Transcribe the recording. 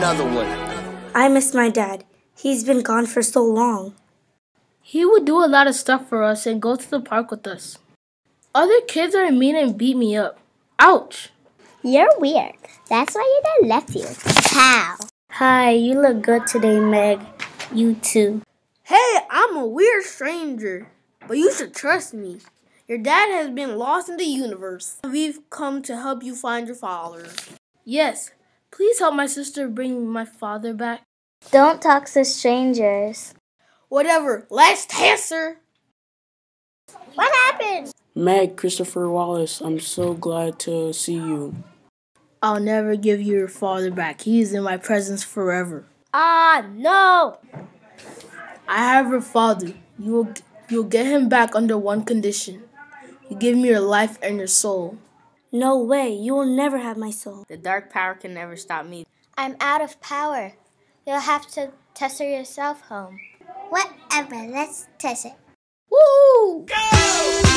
another one. I miss my dad. He's been gone for so long. He would do a lot of stuff for us and go to the park with us. Other kids are mean and beat me up. Ouch! You're weird. That's why your dad left you. How? Hi, you look good today, Meg. You too. Hey, I'm a weird stranger, but you should trust me. Your dad has been lost in the universe. We've come to help you find your father. Yes, please help my sister bring my father back. Don't talk to strangers. Whatever, let's answer. What happened? Meg, Christopher Wallace, I'm so glad to see you. I'll never give you your father back. He is in my presence forever. Ah, no! I have your father. You will, you'll get him back under one condition. You give me your life and your soul. No way. You will never have my soul. The dark power can never stop me. I'm out of power. You'll have to tesser yourself home. Whatever, let's test it. Woo! Go!